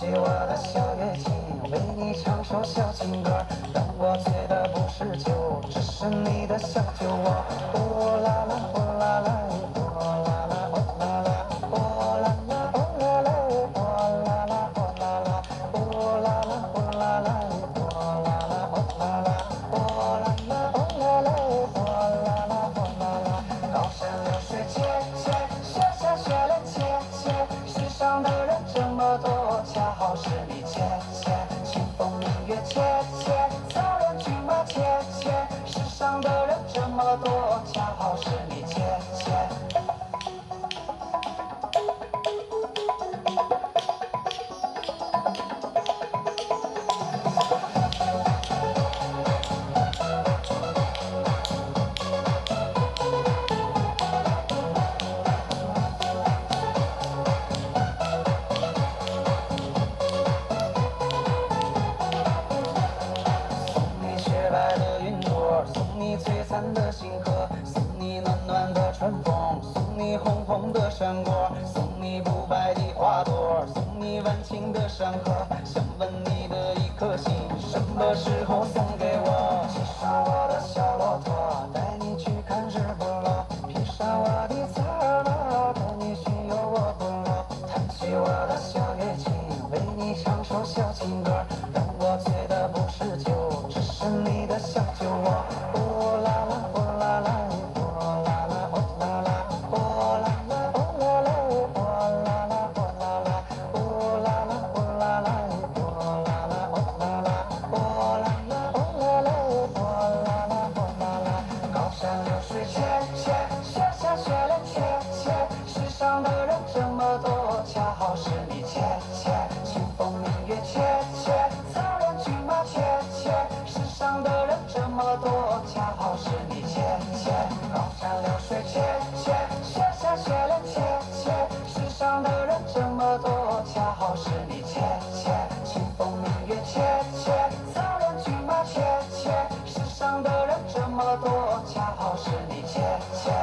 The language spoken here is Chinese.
起我的小乐器，为你唱首小情歌。但我戒的不是酒，只是你的小酒窝。红红的山果送你不败的花朵送你万顷的山河想问你的一颗心什么时候送是你恰恰